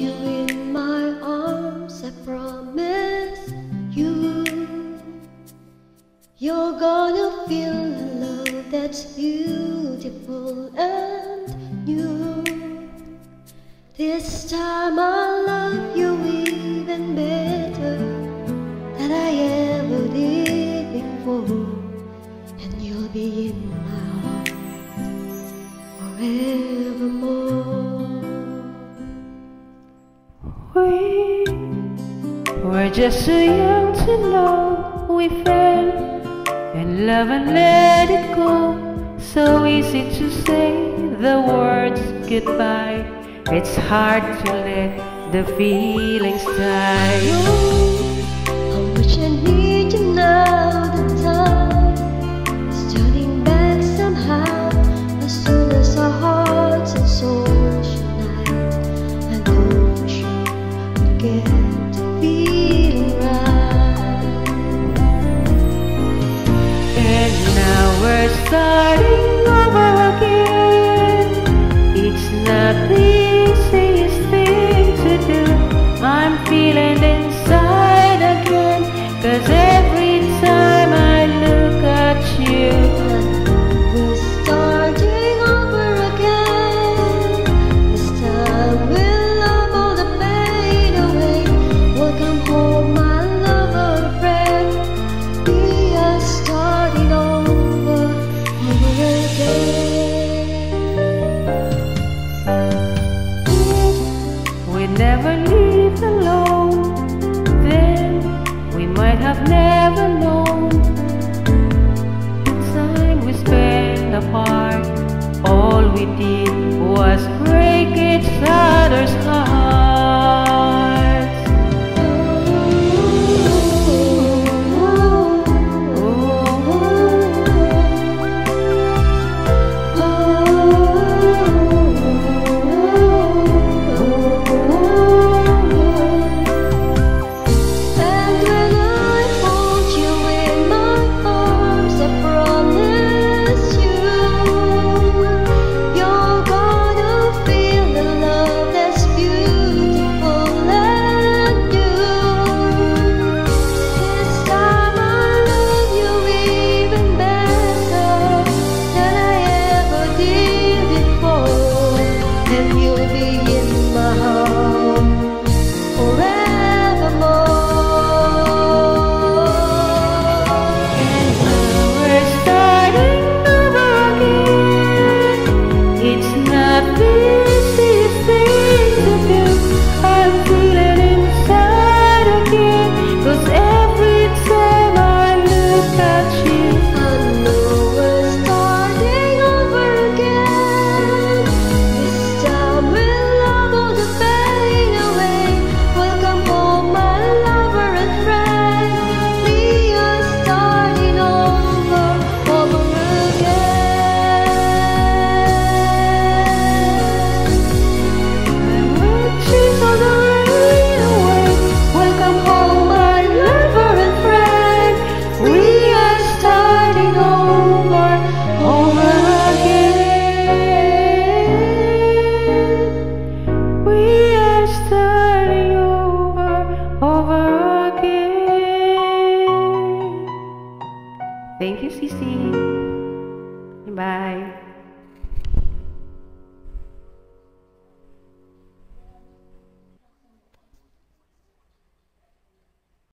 you in my arms, I promise you. You're gonna feel a love that's beautiful and new. This time I'll love you even better than I ever did before, and you'll be in my arms forevermore. Were just too young to know we fell in love and let it go. So easy to say the words goodbye. It's hard to let the feelings die. Much I you now, starting never leave alone, then we might have never Thank you, Cici. Bye.